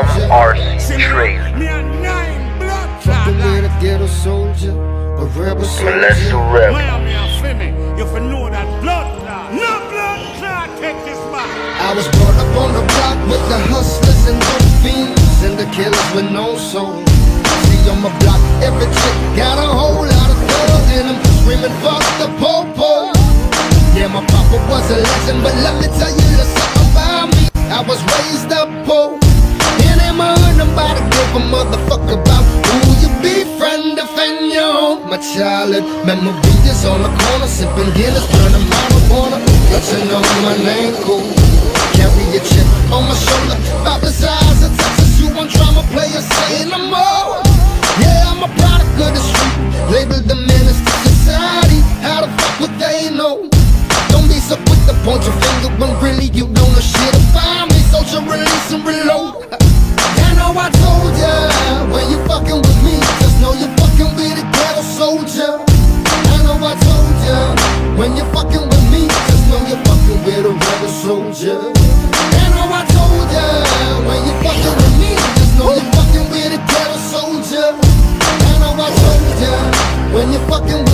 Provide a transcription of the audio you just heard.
From RC Trailer. Me a nine blood Fucking clot. with a ghetto soldier, a rebel Malesso soldier. Rebel. Miami and Femi, you for know that blood clot. No blood clot, take this. I was brought up on the block with the hustlers and dope fiends and the killers with no soul. See on my block, every chick got a whole lot of thug in them, screaming fuck the popo. Yeah, my papa was a legend, but let me tell you the something give a motherfucker about who you be, friend, defend your home. My childhood memories on the corner, sipping Guinness, burning marijuana. Let you know my name cool. Carry a chip on my shoulder, about the size of Texas. You want drama players saying I'm more. Yeah, I'm a product of the street, labeled the menace to society. How the fuck would they know? Don't be so quick to point your finger when really you don't know shit when you're fucking with me, just know you're fucking with a rebel soldier. I know I told ya when you're fucking with me, just know you're fucking with a ghetto soldier. I know I told ya when you're fucking